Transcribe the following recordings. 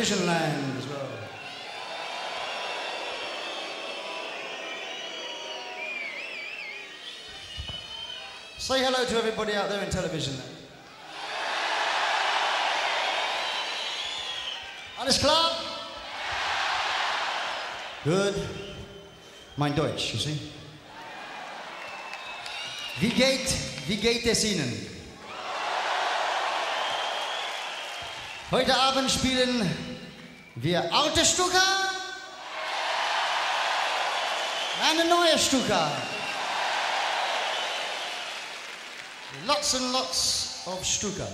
division line as well. Say hello to everybody out there in television then. Alles klar? Good. Mein Deutsch, you see? Wie geht, wie geht es Ihnen? Heute Abend spielen Wir alte Stuka and a neue Stuka. Lots and lots of Stuka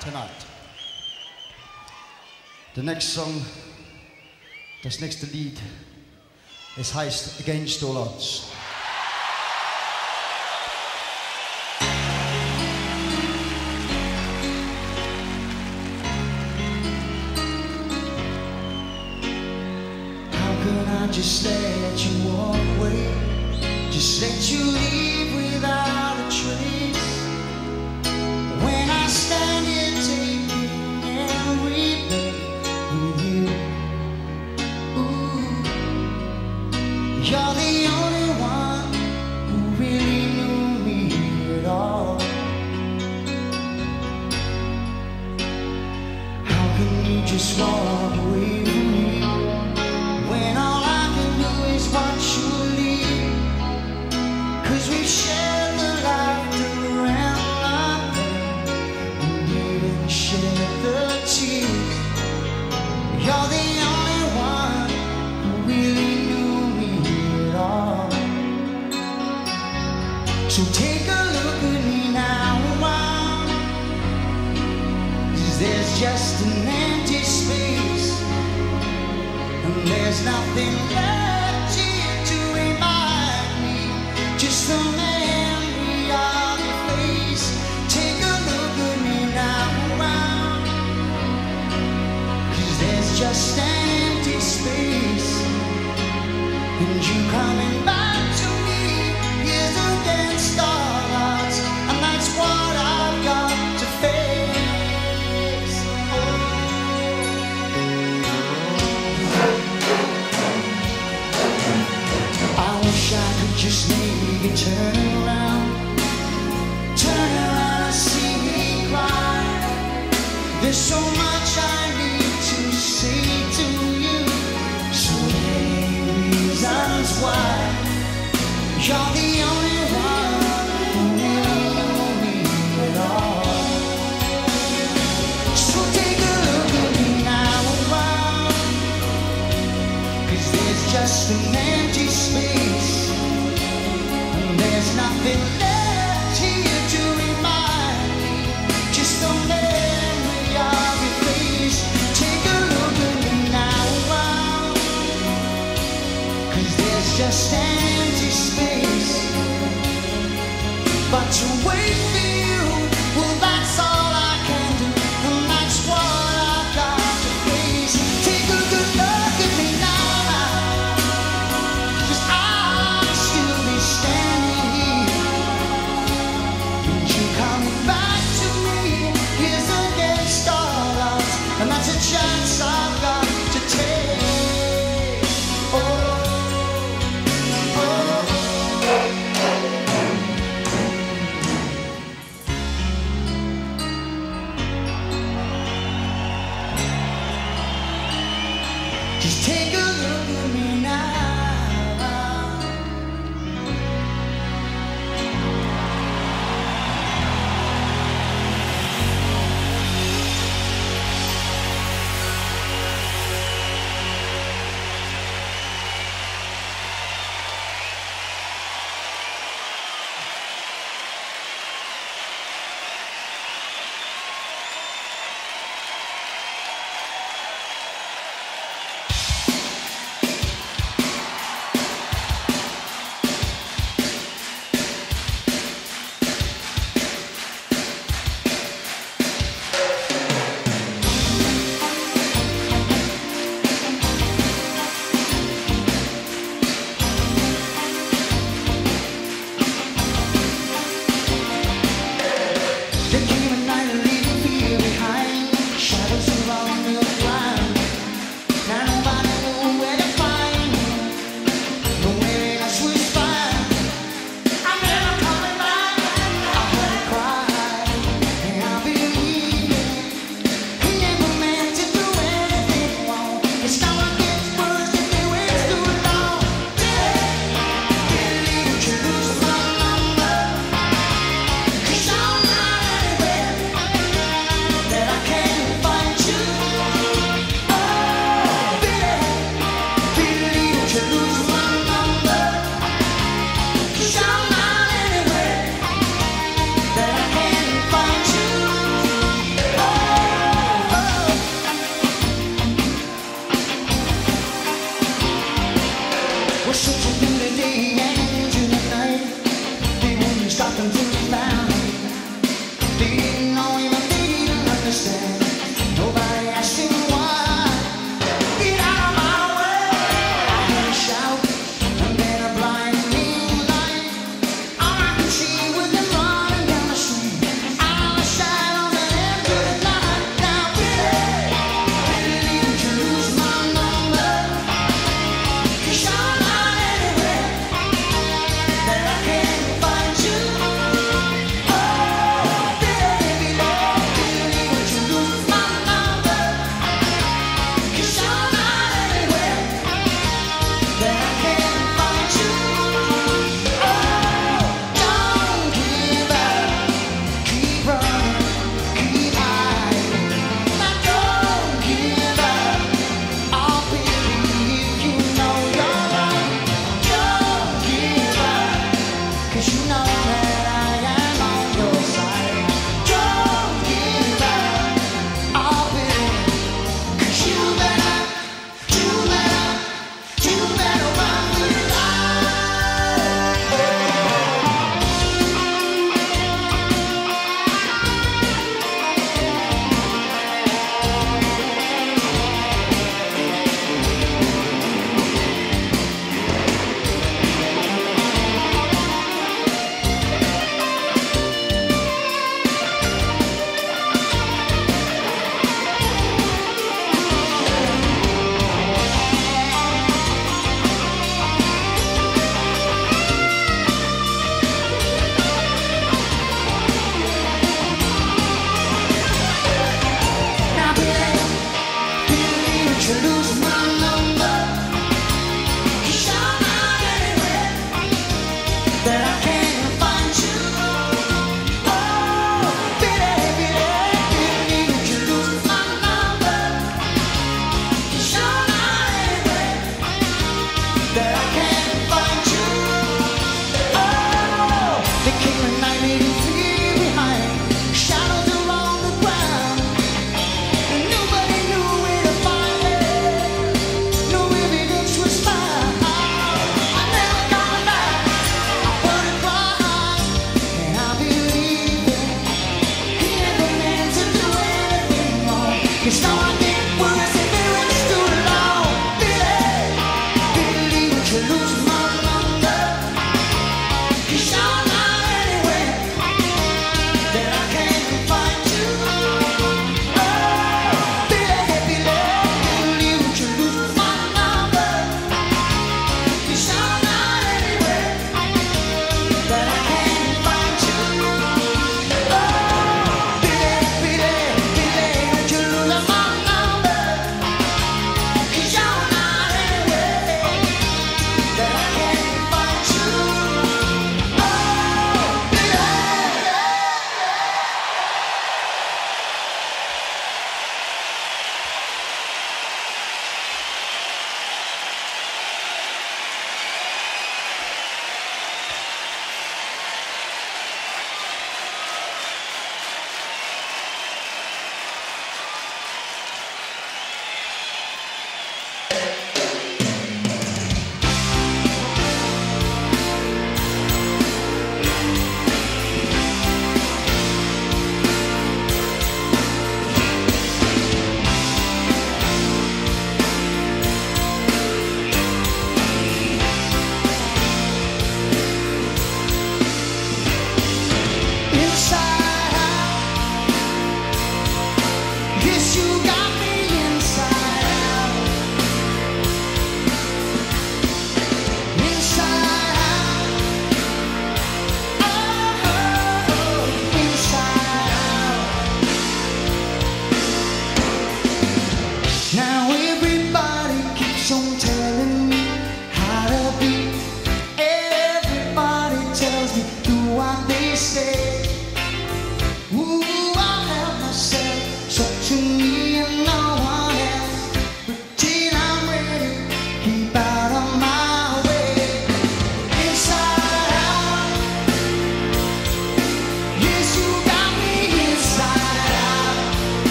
tonight. The next song, das nächste Lied, es heißt Against All Odds. could I just let you walk away? Just let you leave without a trace?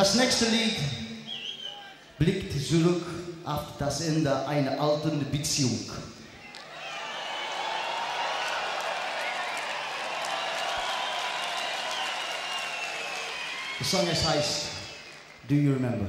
Das nächste Lied blickt zurück auf das Ende einer alten Beziehung. The song heißt Do You Remember?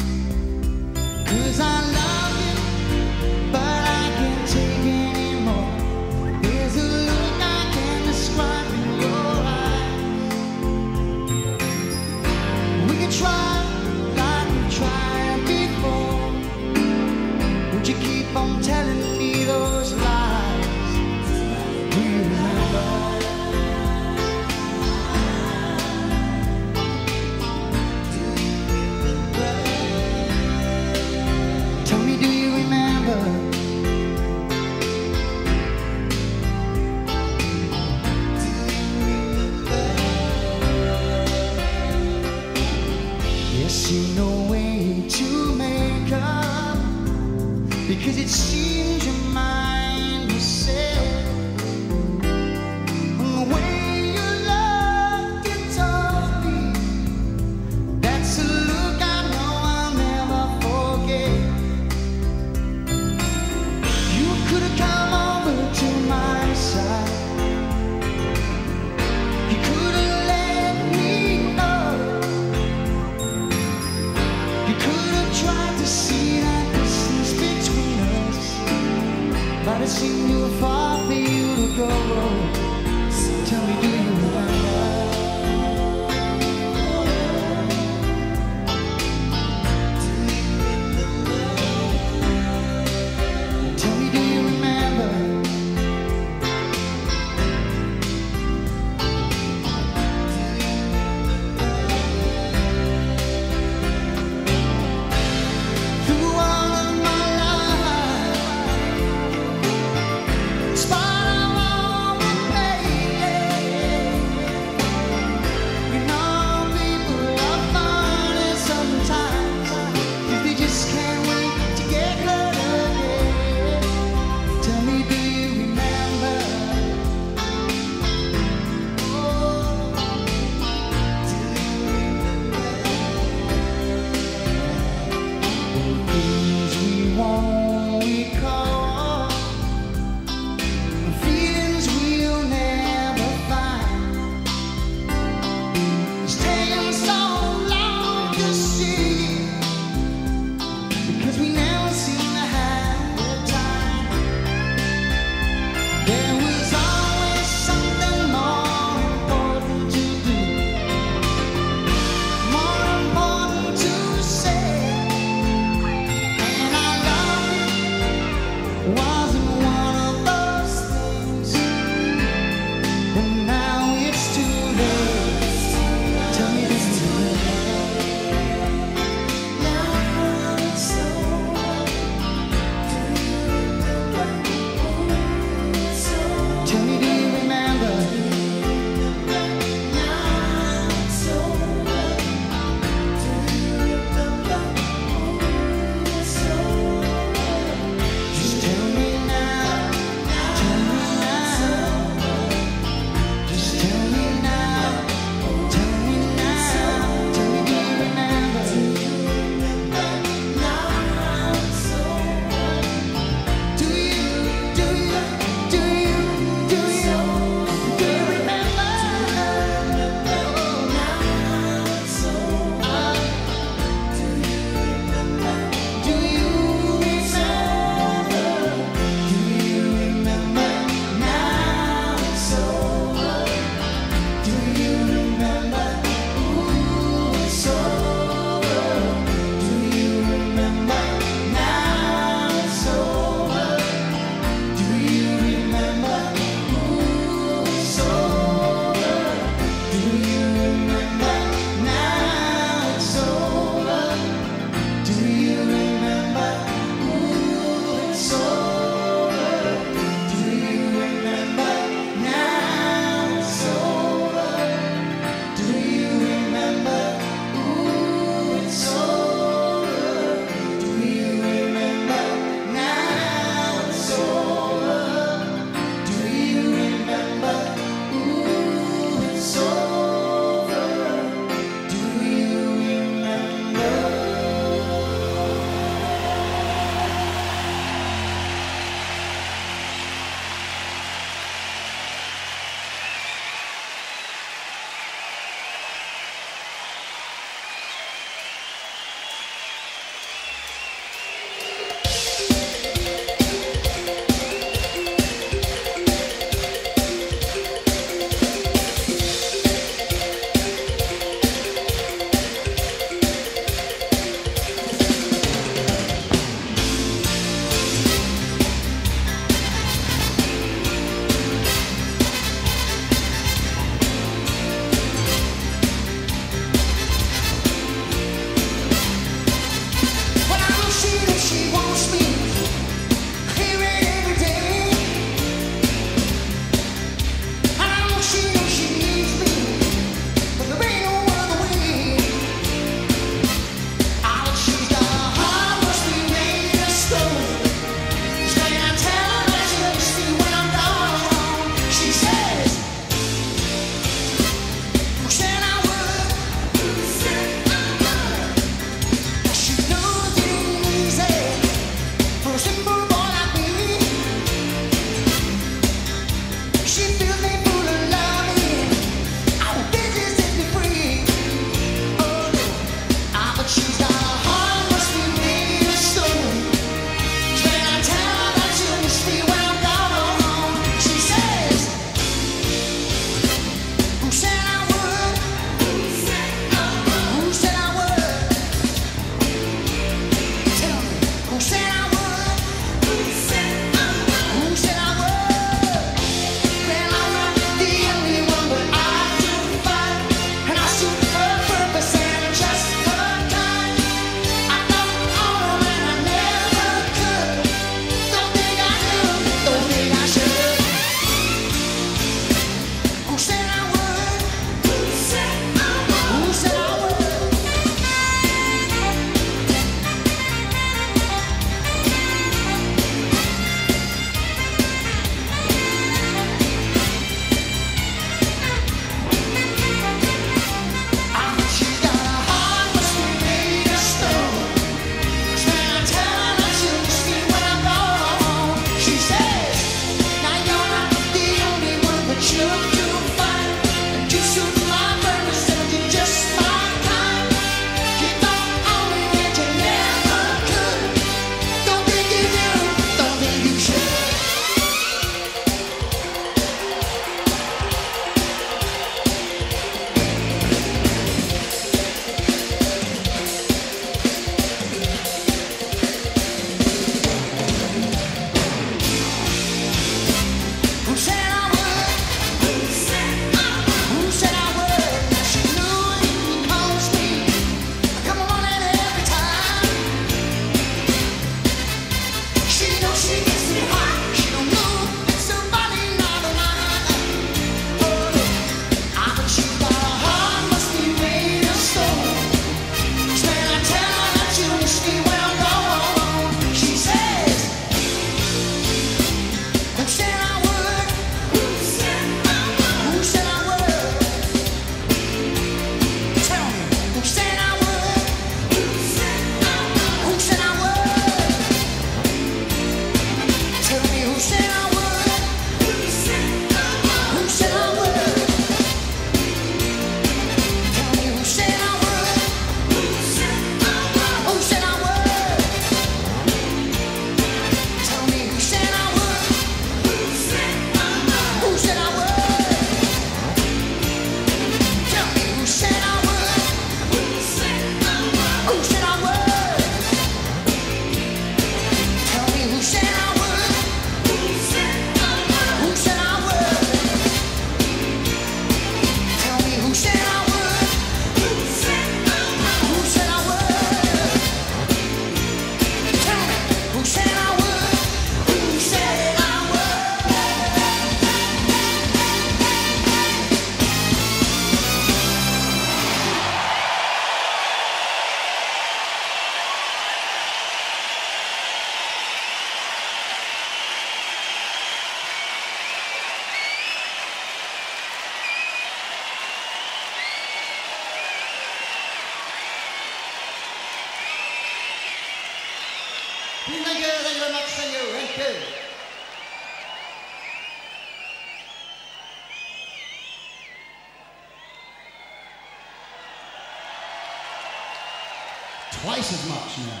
Twice as much now.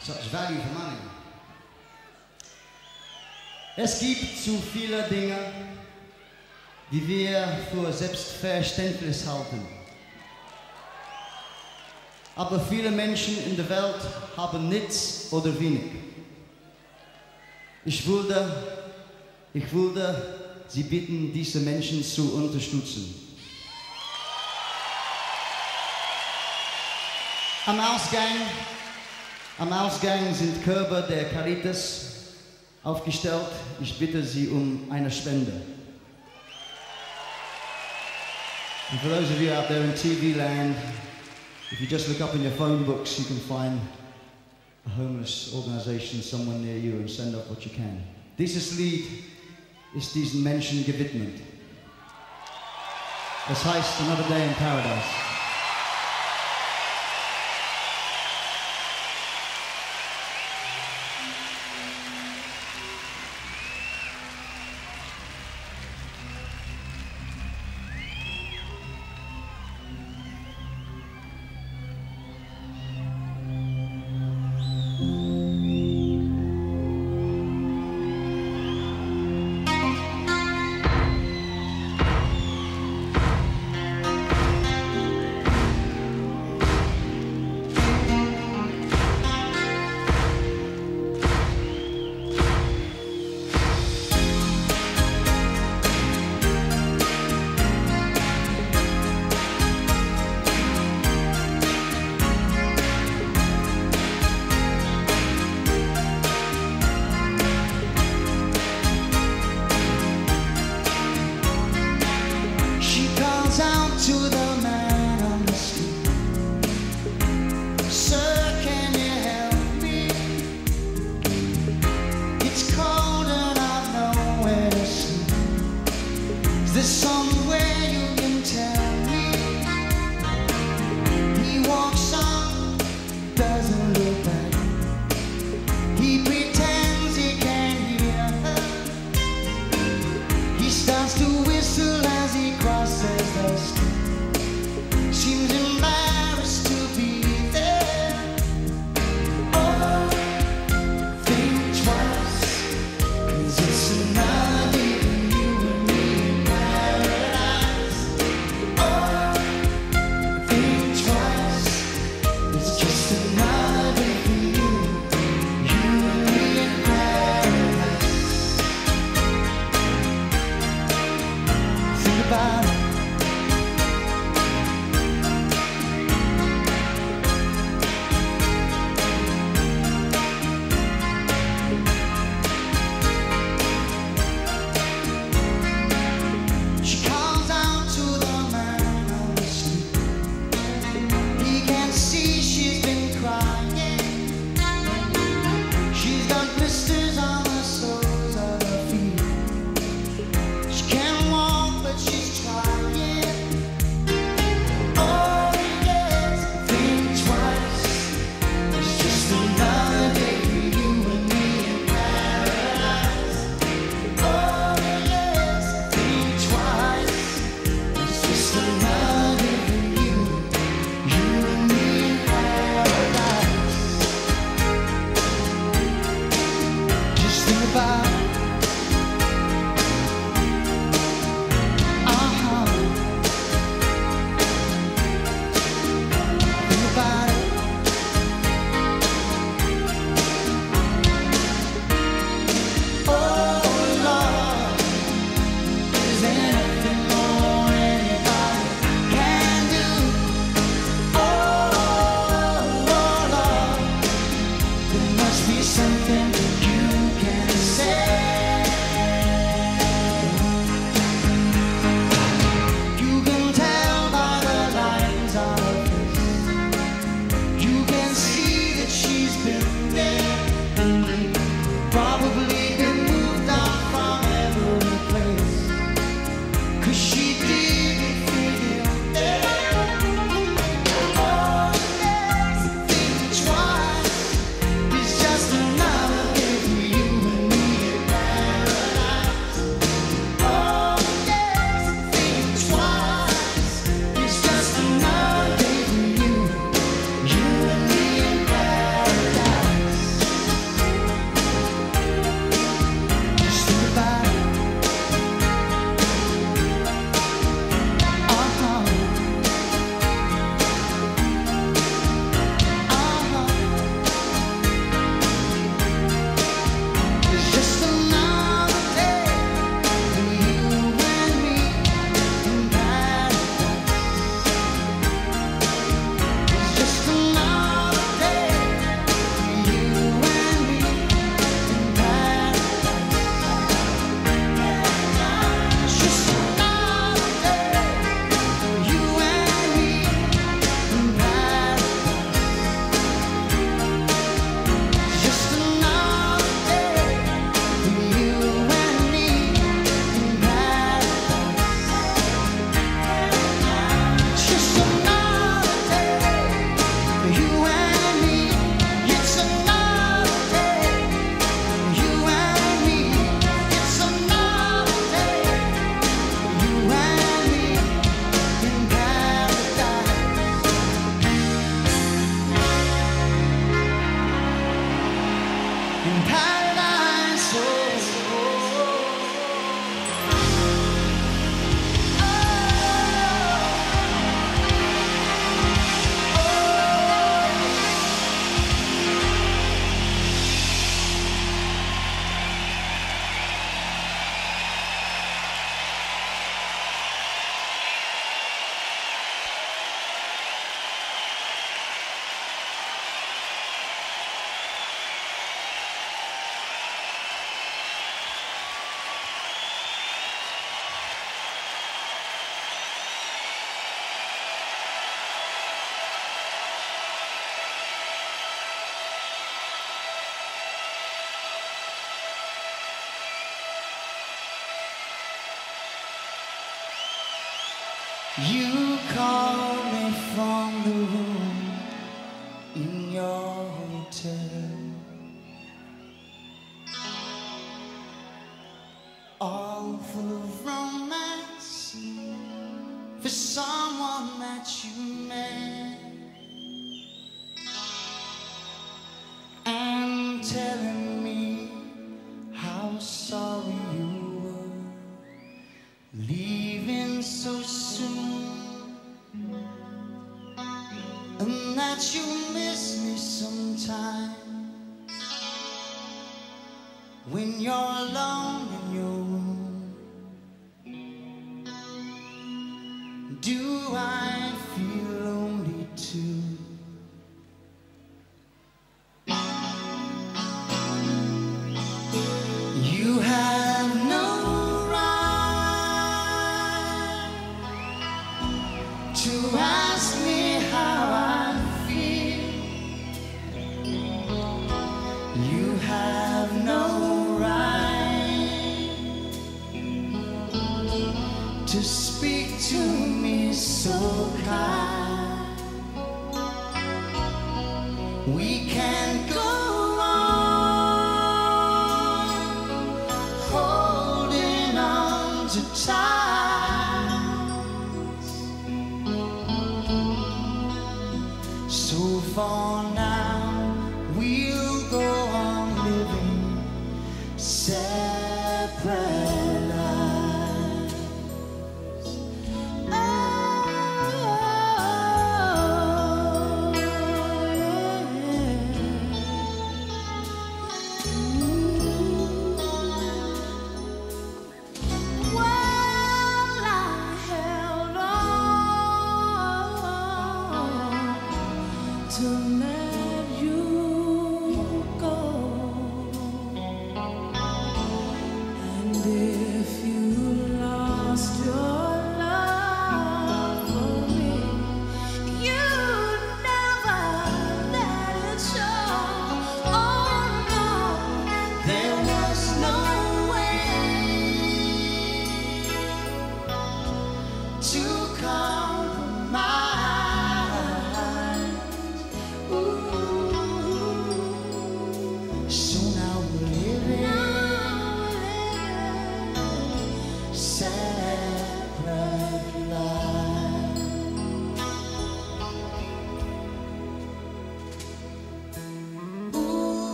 Such value for money. Es gibt zu viele Dinge, die wir für selbstverständlich halten. Aber viele Menschen in der Welt haben nichts oder wenig. Ich würde, ich würde Sie bitten, diese Menschen zu unterstützen. Am Ausgang, am Ausgang sind Körper der Caritas aufgestellt. Ich bitte Sie um eine Spende. And for those of you out there in TV land, if you just look up in your phone books, you can find a homeless organization somewhere near you and send up what you can. Dieses Lied ist diesen Menschen gewidmet. Es heißt Another Day in Paradise.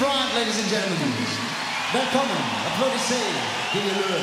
Bryant, ladies and gentlemen. Välkommen. Applaudissez. Give Thank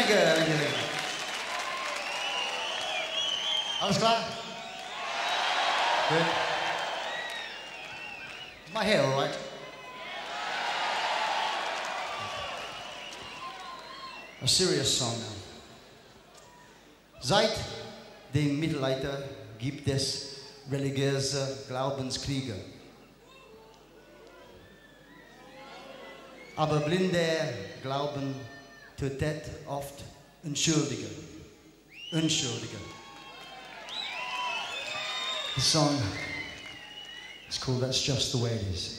那个 Entschuldigen. Entschuldigen. The song is called That's Just the Way It Is.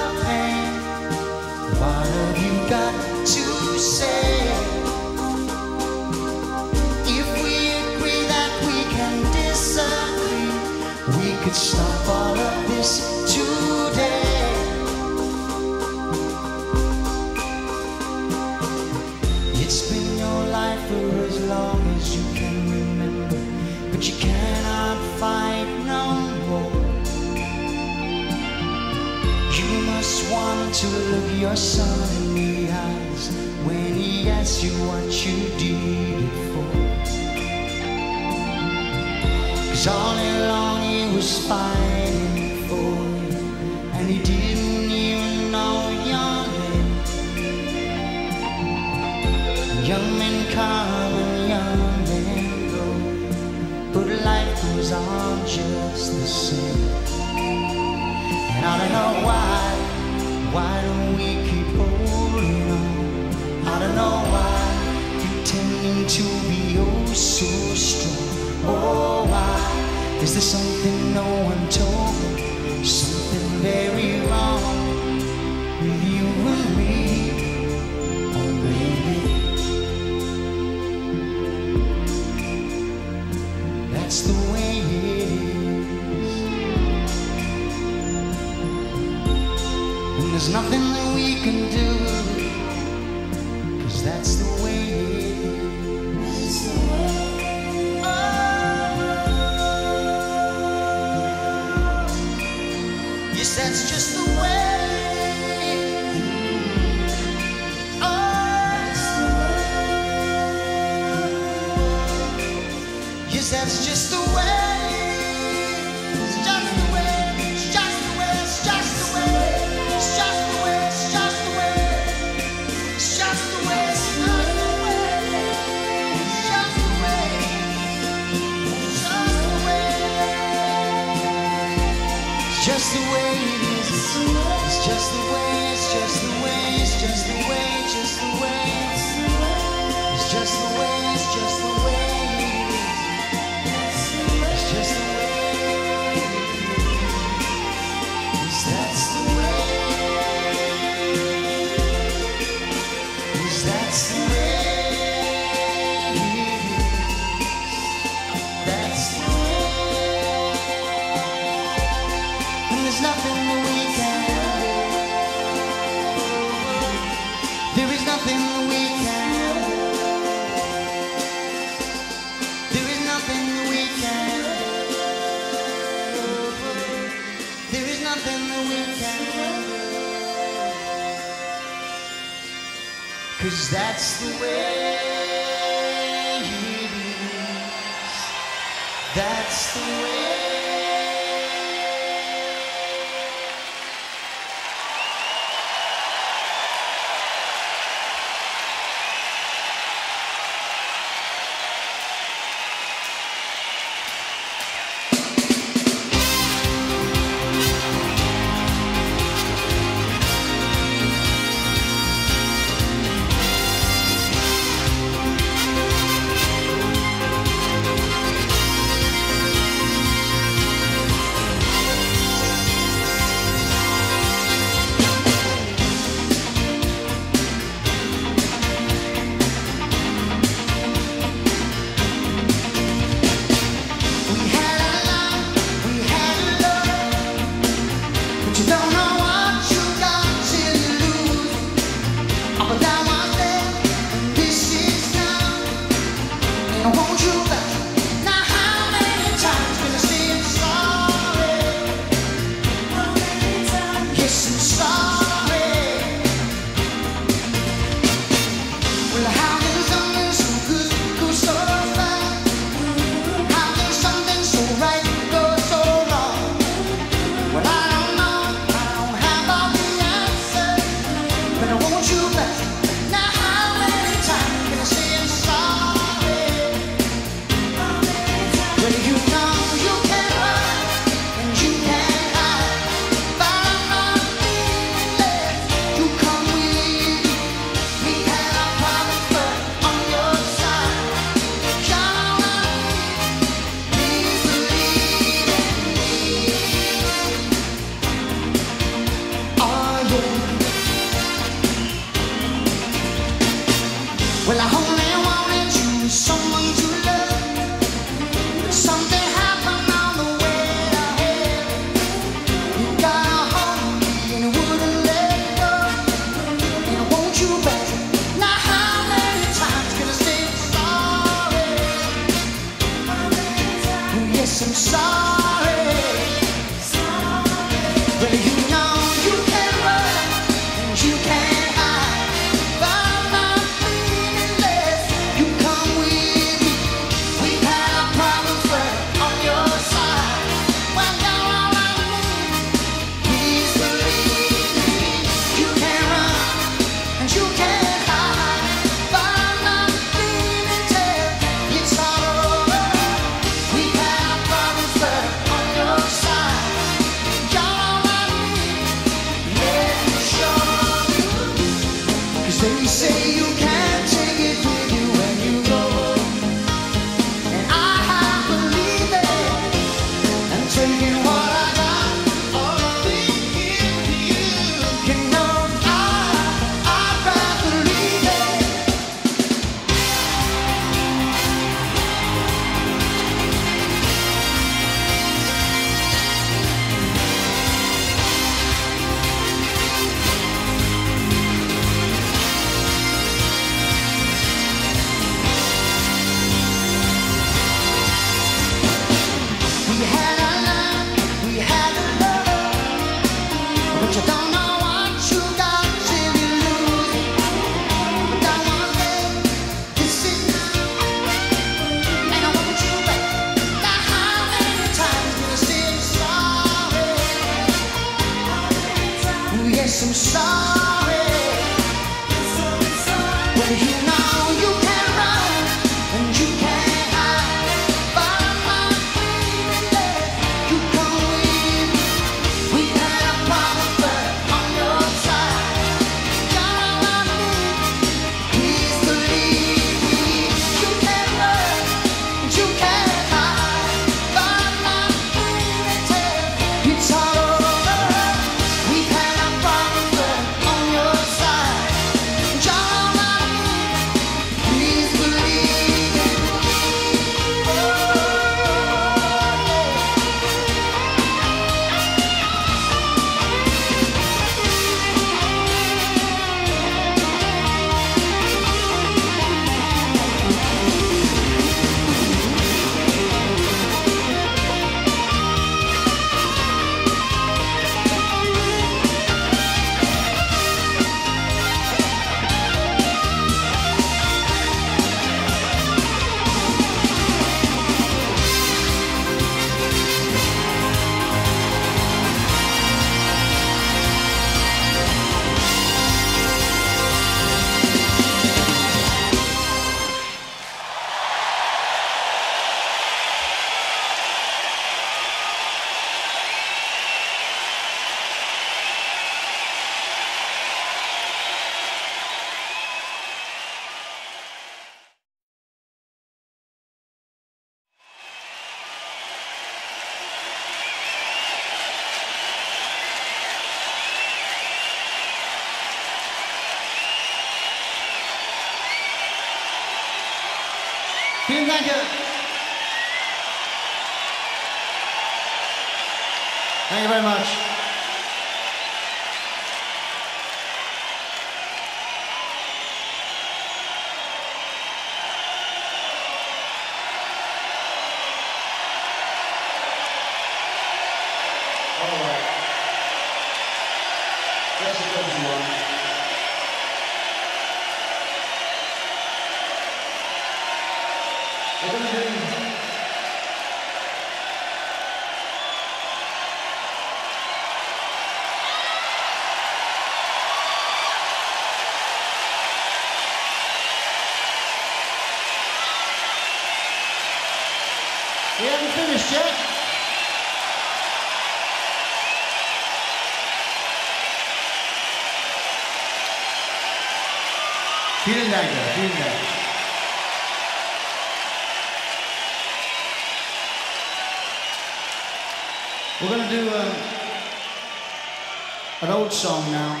old song now.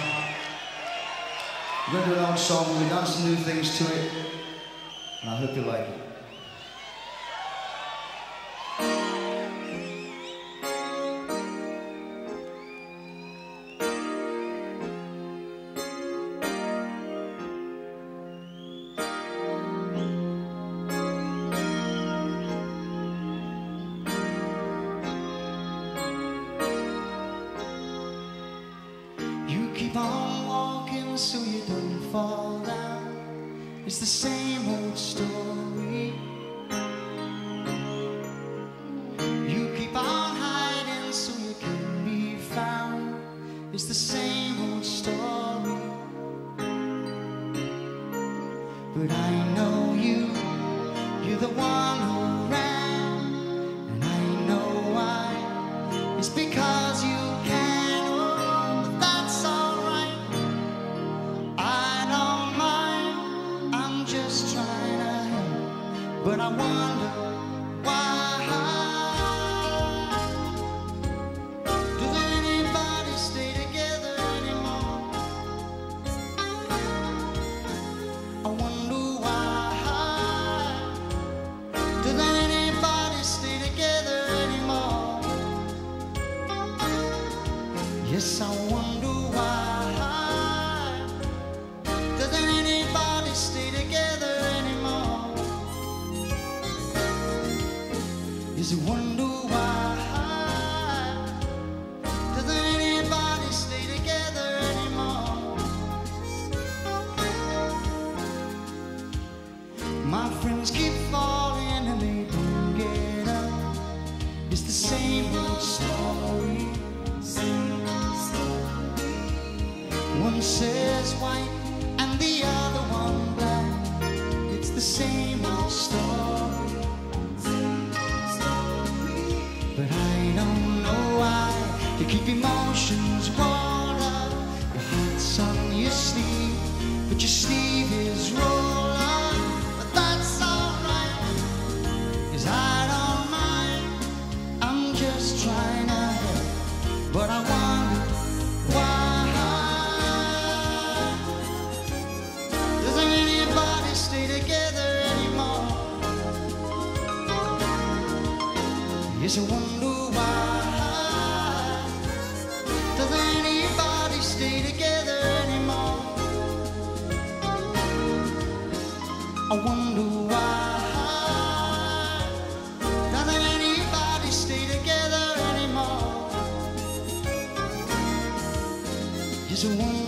We're going to do an old song, we're going to some new things to it, and I hope you like it. stay together anymore. I wonder why doesn't anybody stay together anymore? Is a woman.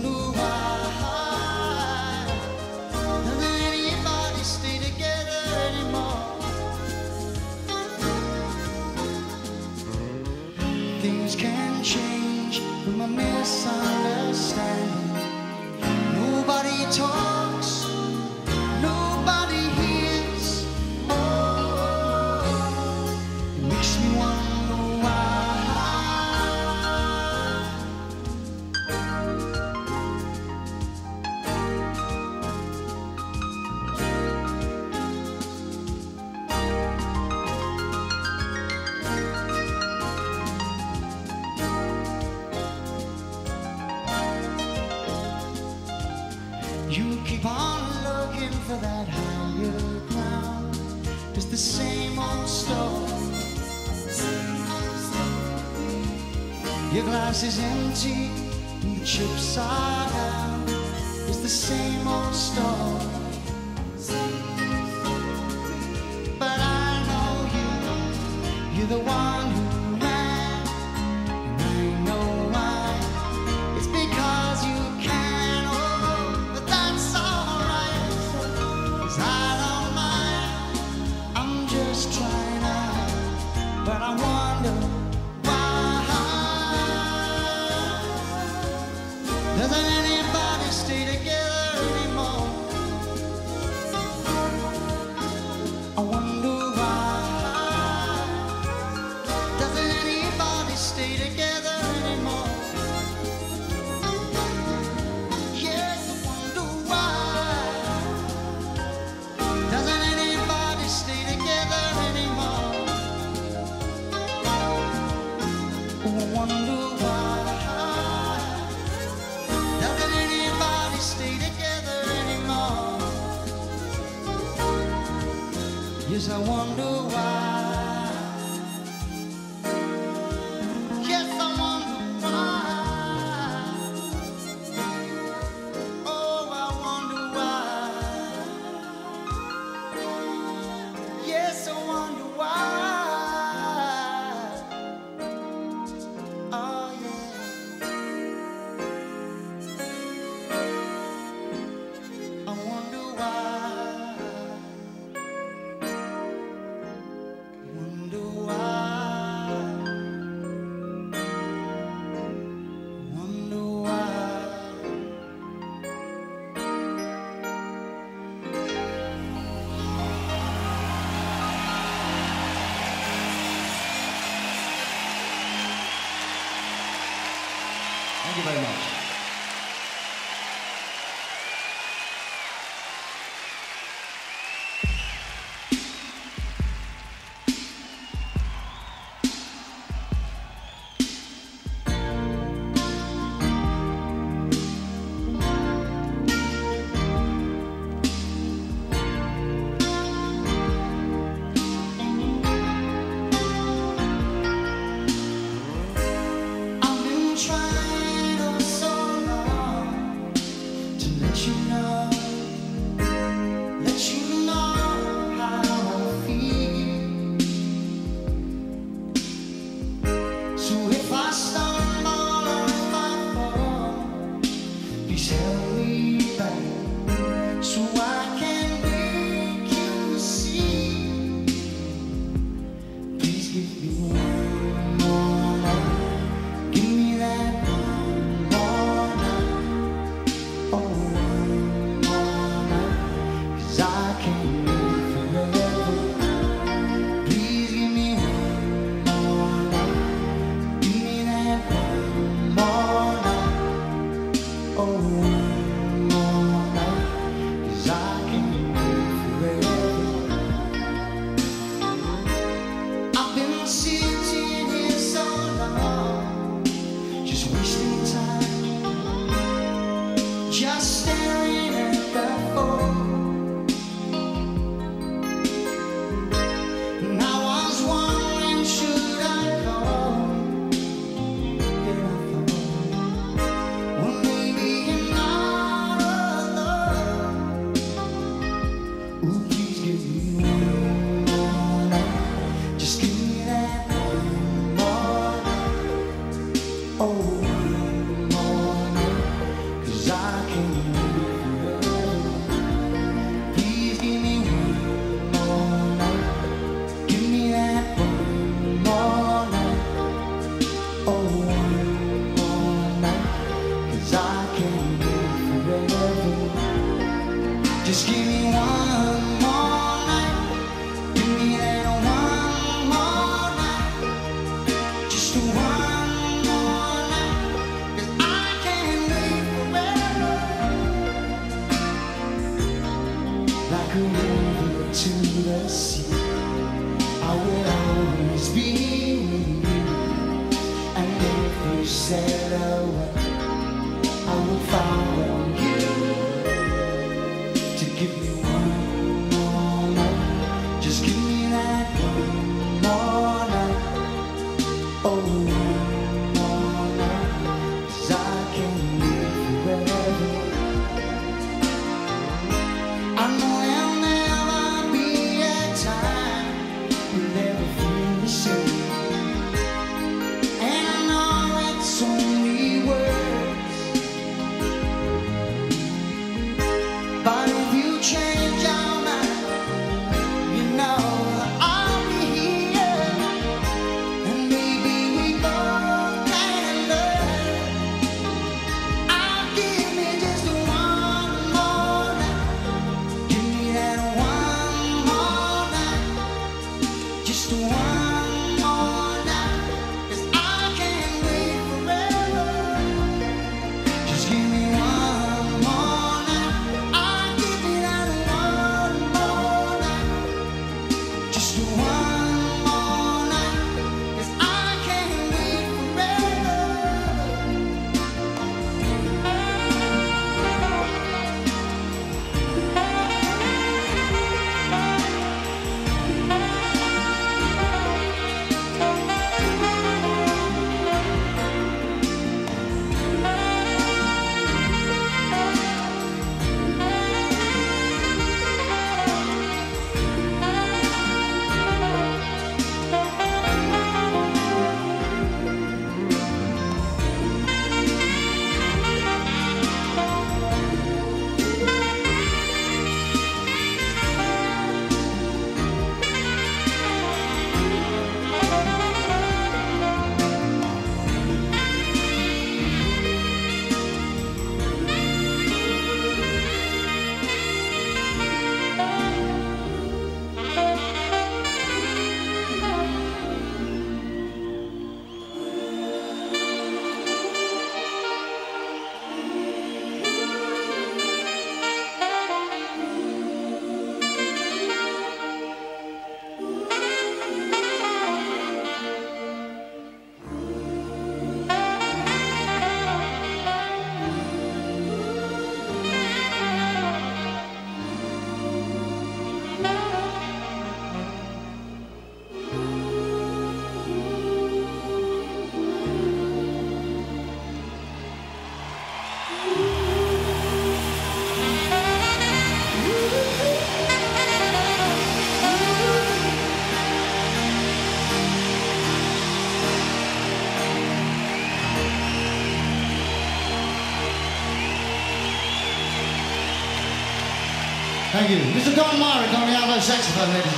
you. Mr. Don Myrick on the alto saxophone, ladies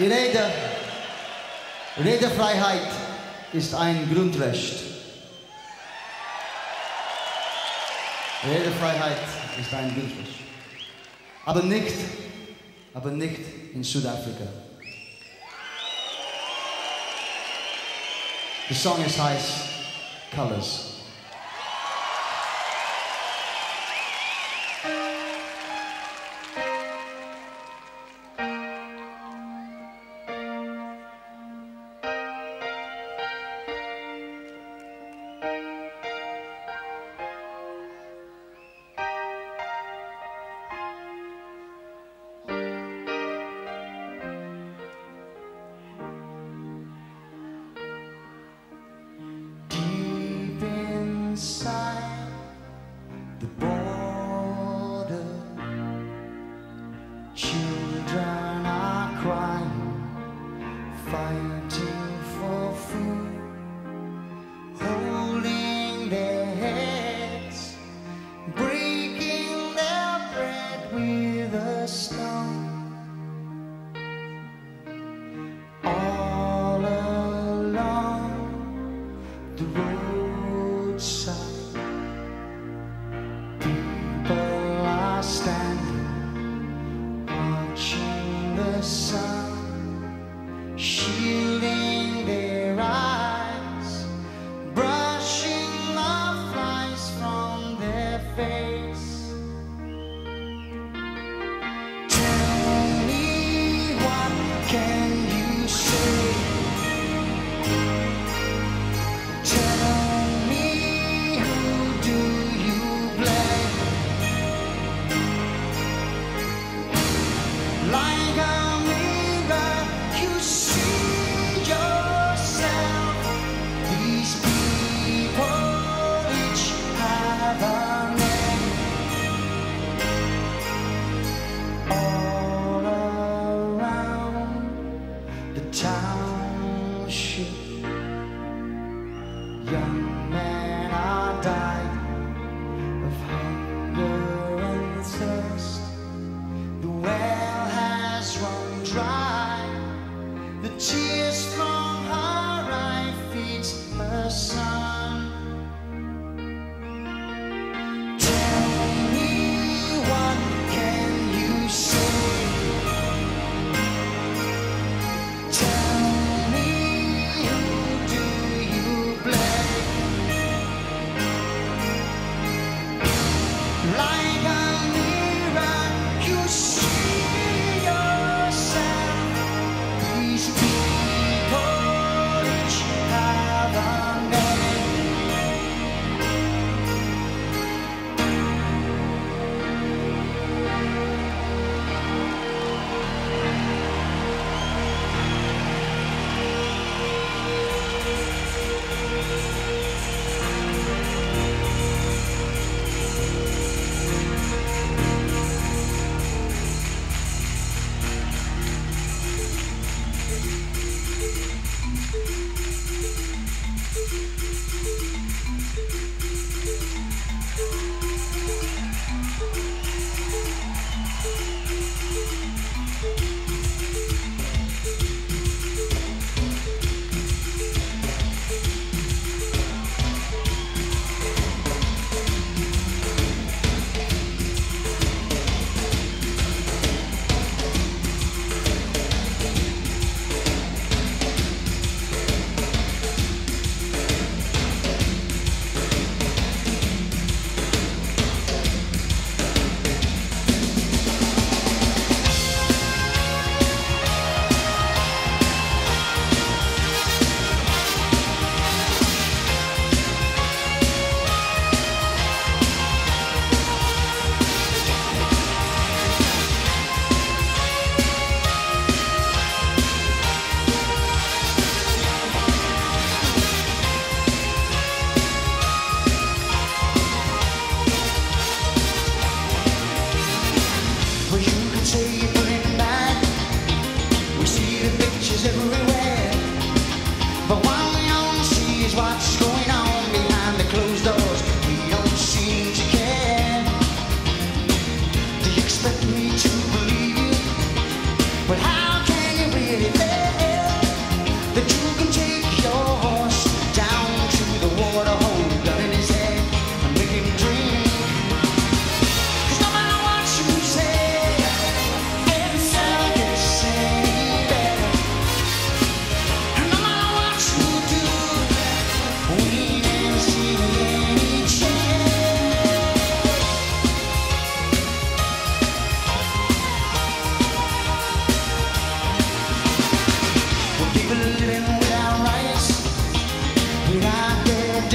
Die Rede, Redefreiheit ist ein Grundrecht. Redefreiheit ist ein Grundrecht. Aber nicht, aber nicht in Südafrika. The song is heißt Colors. Living without rights, without their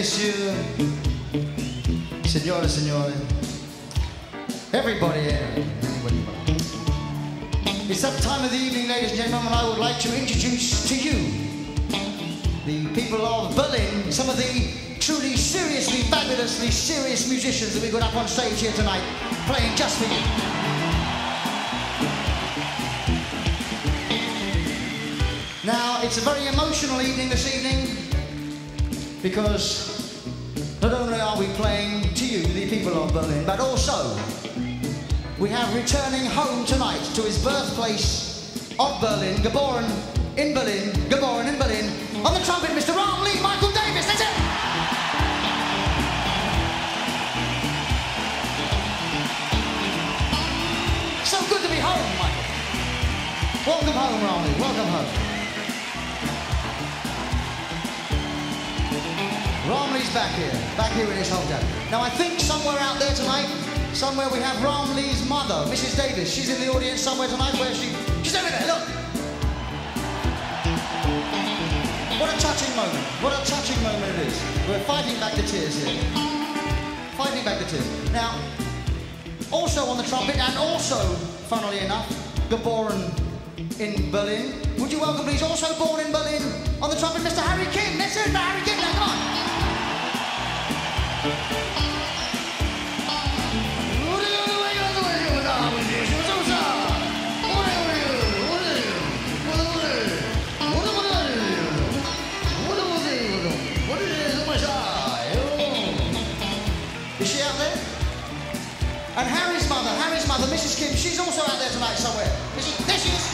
issue, signore, signore, everybody here, It's that time of the evening, ladies and gentlemen, I would like to introduce to you the people of Berlin, some of the truly, seriously, fabulously serious musicians that we've got up on stage here tonight, playing just for you. Now, it's a very emotional evening this evening because returning home tonight to his birthplace of Berlin, geboren in Berlin, geboren in Berlin. On the trumpet, Mr. Rahmlee Michael Davis, that's it! So good to be home, Michael. Welcome home, Ronnie, welcome home. Rahmlee's back here, back here in his home. Now I think somewhere out there tonight somewhere we have Rahmlee's mother, Mrs. Davis. She's in the audience somewhere tonight. Where she? She's over there. Look. What a touching moment. What a touching moment it is. We're fighting back the tears here. Fighting back the tears. Now, also on the trumpet, and also, funnily enough, geboren in Berlin. Would you welcome, please, also born in Berlin, she's also out there tonight somewhere. She is.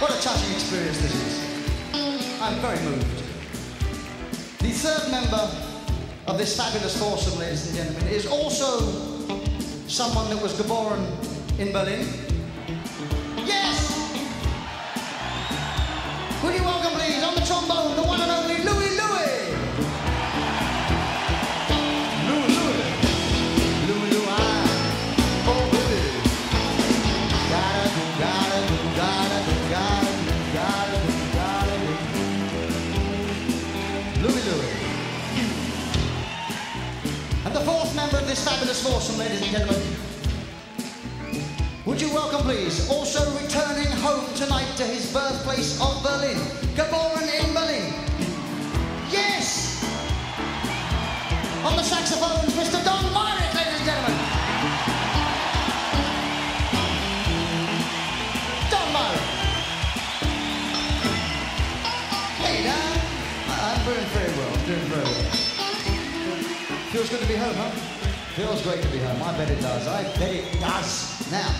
What a touching experience this is. I'm very moved. The third member of this fabulous foursome, ladies and gentlemen, is also someone that was geboren in Berlin. This fabulous foursome, ladies and gentlemen. Would you welcome, please, also returning home tonight to his birthplace of Berlin, geboren in Berlin. Yes! On the saxophones, Mr. Don Myrick, ladies and gentlemen. Don Myrick. Hey, Dan. I'm doing very well, doing very well. Feels good to be home, huh? Feels great to be home. I bet it does. I bet it does. Now,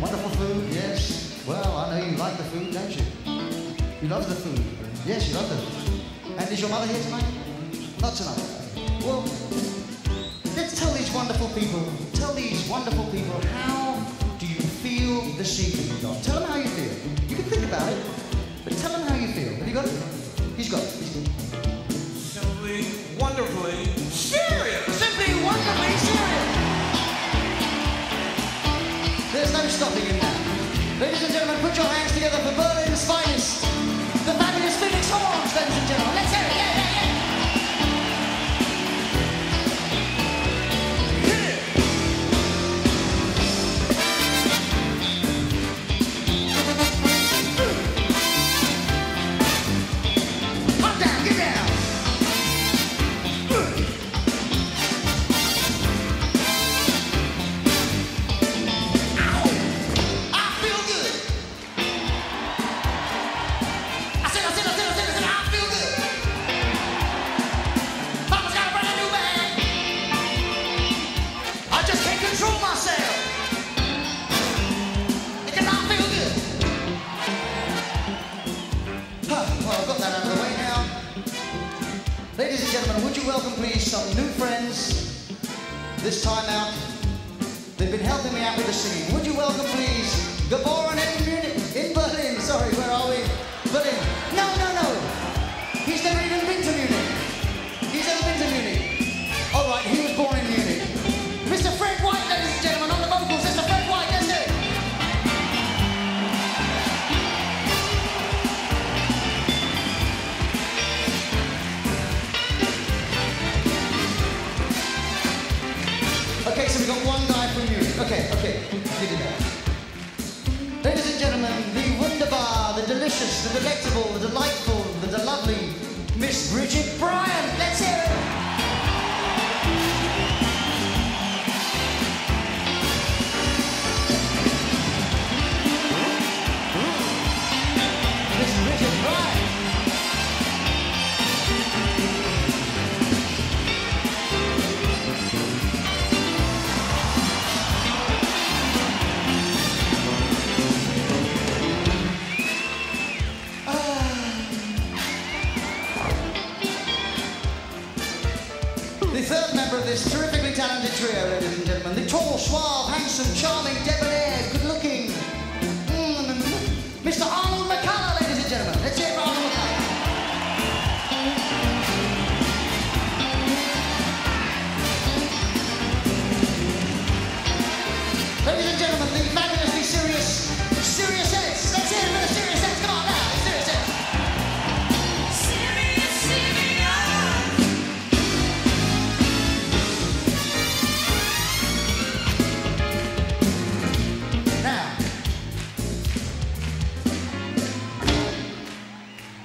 wonderful food, yes. Well, I know you like the food, don't you? You love the food. Yes, you love the food. And is your mother here tonight? Not tonight. Well, let's tell these wonderful people, tell these wonderful people, how do you feel this evening, Don? Tell them how you feel. You can think about it, but tell them how you feel. Have you got it? He's got it. He's got it. Stopping him now. Ladies and gentlemen, put your hands together for Berlin's finest. The fabulous Phoenix Horns, ladies and gentlemen. Let's hear it. Yeah, yeah,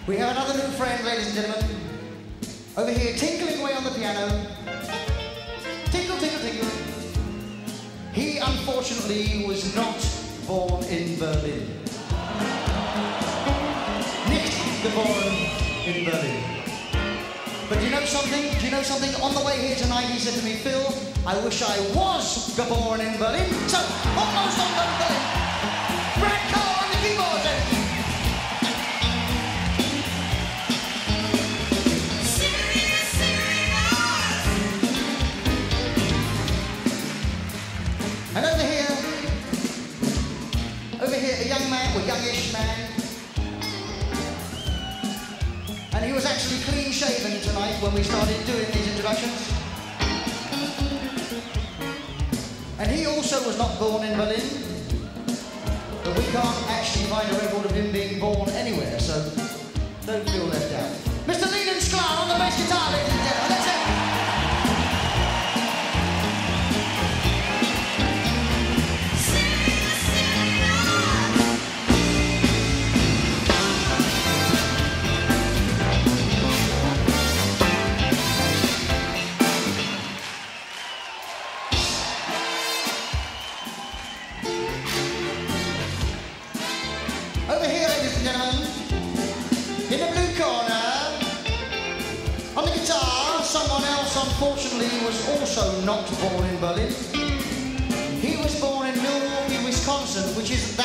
We have another new friend, ladies and gentlemen. Over here, tinkling away on the piano. Tinkle, tinkle, tinkle. He, unfortunately, was not born in Berlin. Nick the born in Berlin. But do you know something? Do you know something? On the way here tonight, he said to me, Phil, I wish I was born in Berlin. So, almost on Berlin. he was actually clean shaven tonight when we started doing these introductions. And he also was not born in Berlin, but we can't actually find a record of him being born anywhere, so don't feel left out. Mr. Leland Sklar on the bass guitar, ladies and gentlemen. was born in Berlin. He was born in Milwaukee, Wisconsin, which isn't that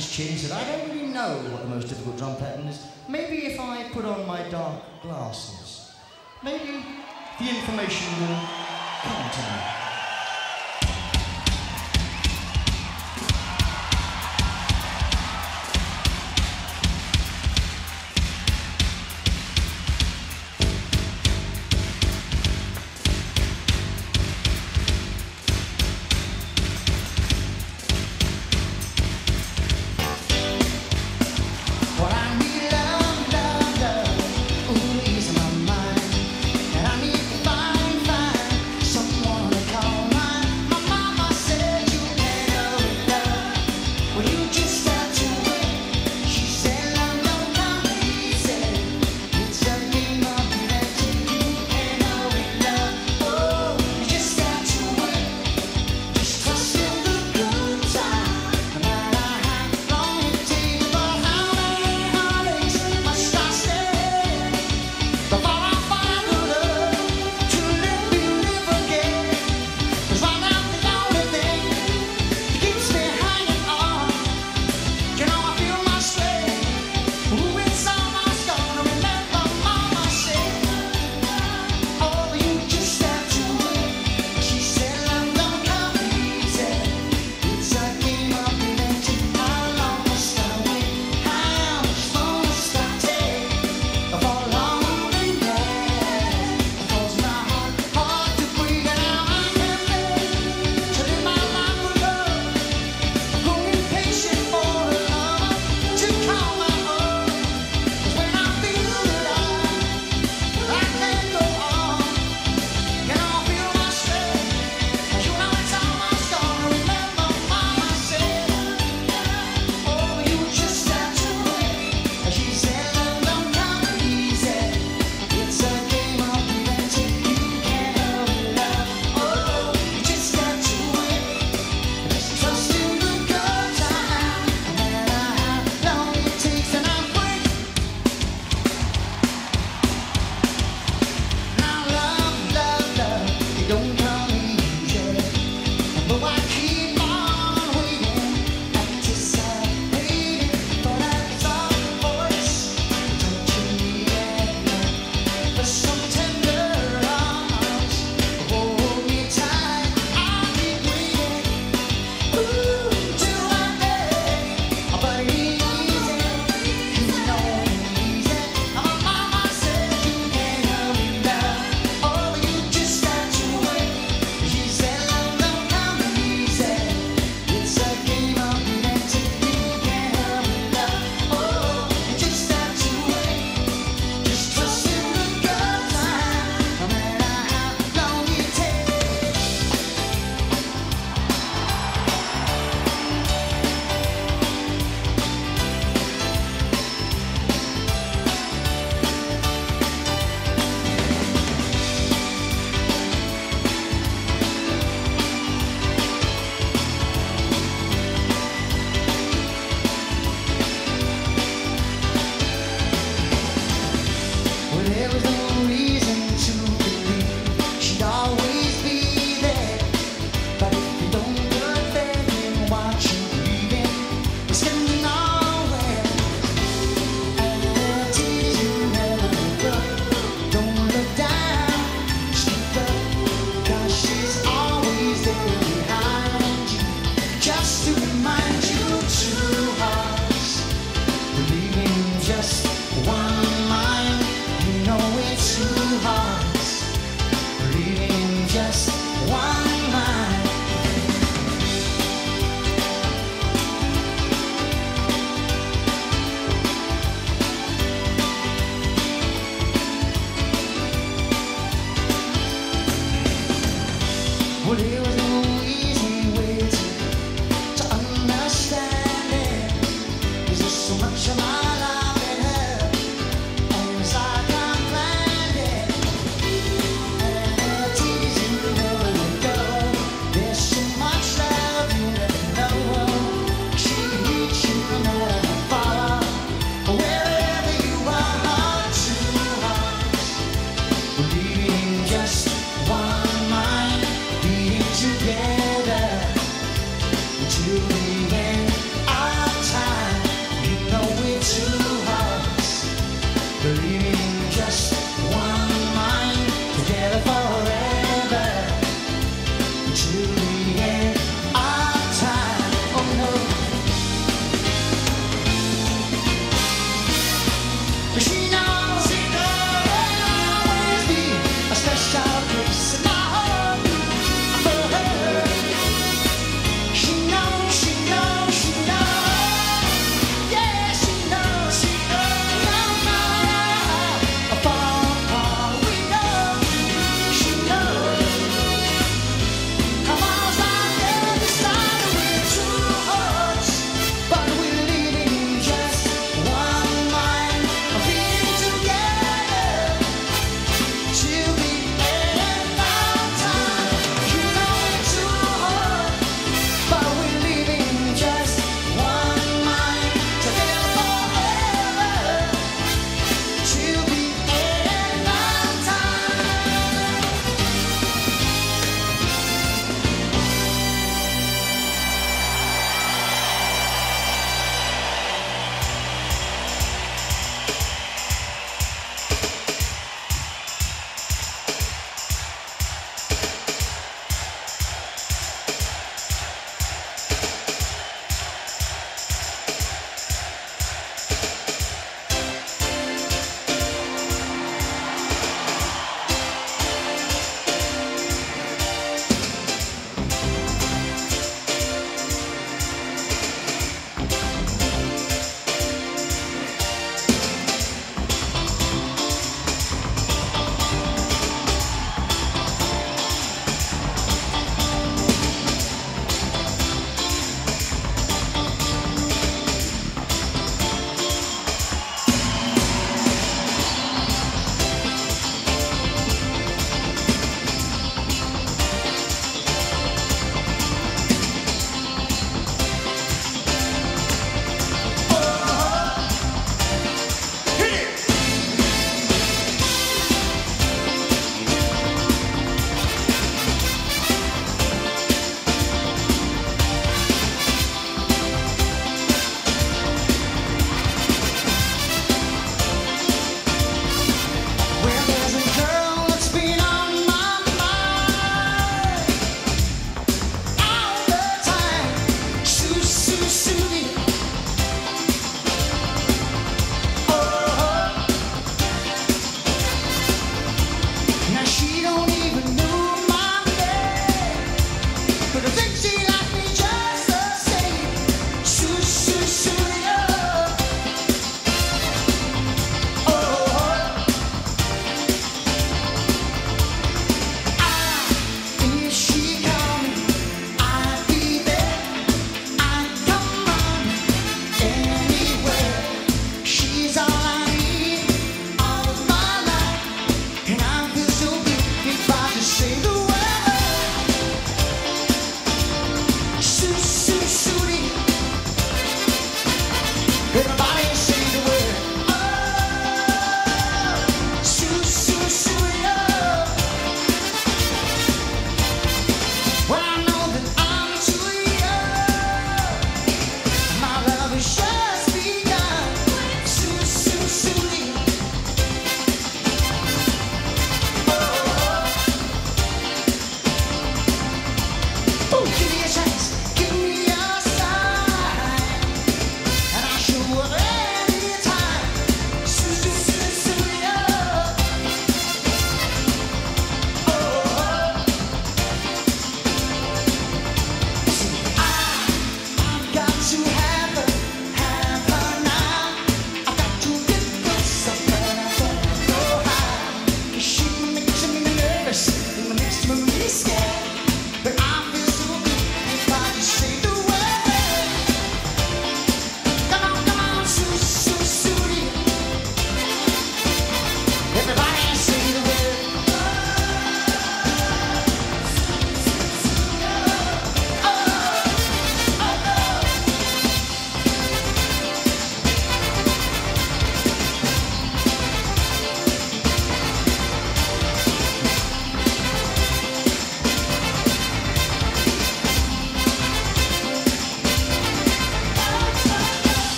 chin and said, I don't really know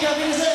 Thank you,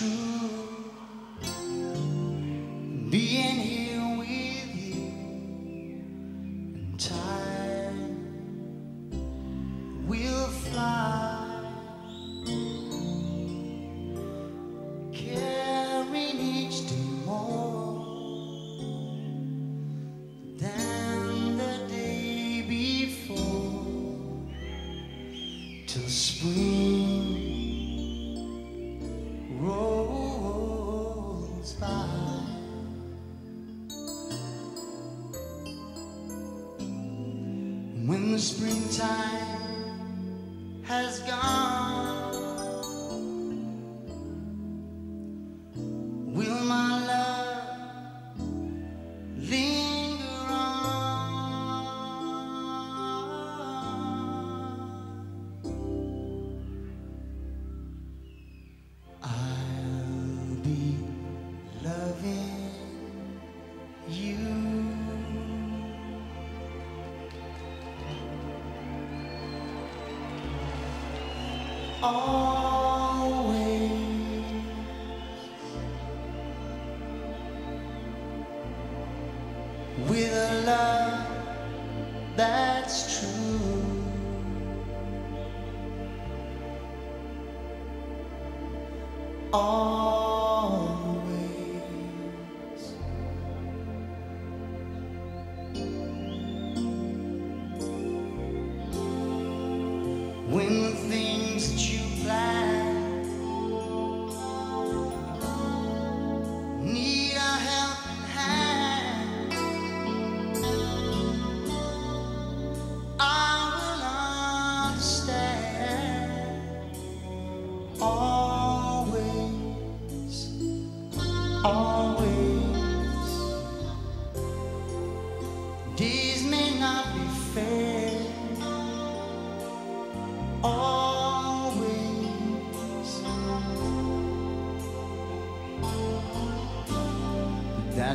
true. Springtime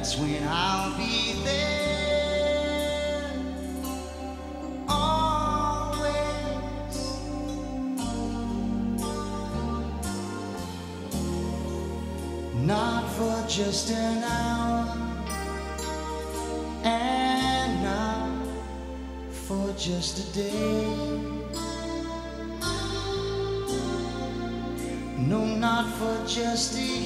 That's when I'll be there. Always. Not for just an hour. And not for just a day. No, not for just a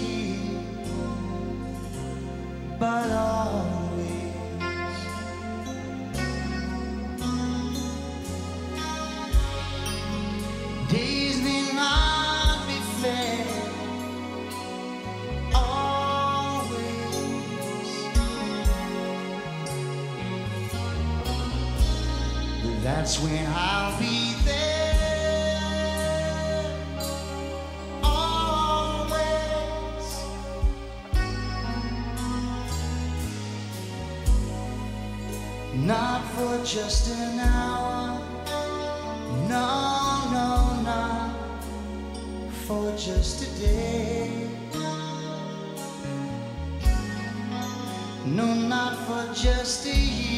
that's when I'll be there. Always. Not for just an hour. No, no, not for just a day. No, not for just a year,